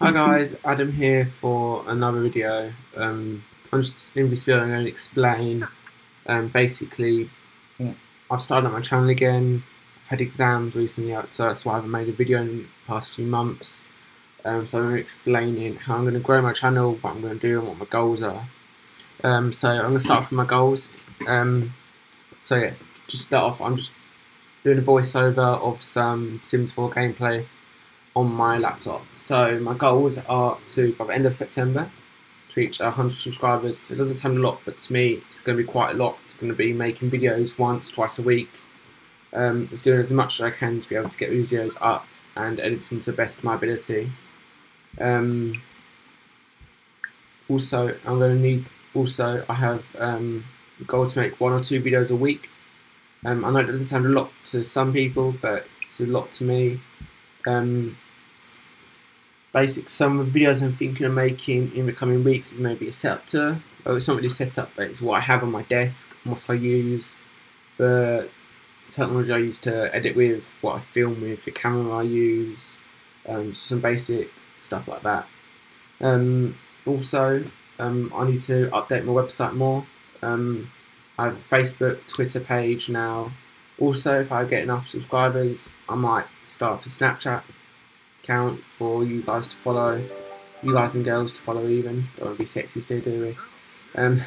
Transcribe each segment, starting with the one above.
Hi guys, Adam here for another video. Um, I'm just in this video I'm going to explain um, basically I've started up my channel again. I've had exams recently so that's why I haven't made a video in the past few months. Um, so I'm going to explain how I'm going to grow my channel, what I'm going to do and what my goals are. Um, so I'm going to start from my goals. Um, so yeah, just start off, I'm just doing a voiceover of some Sims 4 gameplay on my laptop. So my goals are to, by the end of September, to reach 100 subscribers. It doesn't sound a lot, but to me, it's going to be quite a lot. It's going to be making videos once, twice a week. Um, it's doing as much as I can to be able to get these videos up and editing to the best of my ability. Um, also, I'm going to need. Also, I have um, a goal to make one or two videos a week. Um, I know it doesn't sound a lot to some people, but it's a lot to me. Um, basic some of the videos I'm thinking of making in the coming weeks is maybe a setup tour. Oh, it's not really set up, but it's what I have on my desk, what I use, the technology I use to edit with, what I film with, the camera I use, um, some basic stuff like that. Um, also, um, I need to update my website more. Um, I have a Facebook, Twitter page now. Also, if I get enough subscribers, I might start a Snapchat account for you guys to follow, you guys and girls to follow even. That would be sexist here, do we? Um,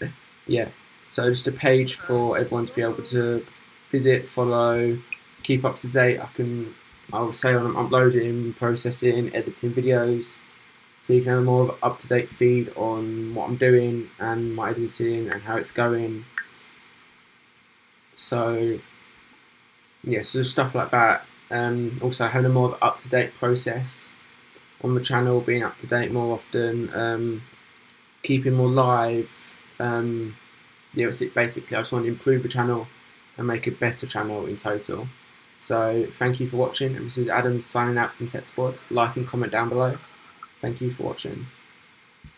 yeah, so just a page for everyone to be able to visit, follow, keep up to date. I can, I'll say I'm uploading, processing, editing videos, so you can have a more up to date feed on what I'm doing and my editing and how it's going. So, yeah, so stuff like that um, also, having a more up to date process on the channel, being up to date more often, um, keeping more live. Um, yeah, basically, I just want to improve the channel and make a better channel in total. So, thank you for watching. And this is Adam signing out from Tech Sports. Like and comment down below. Thank you for watching.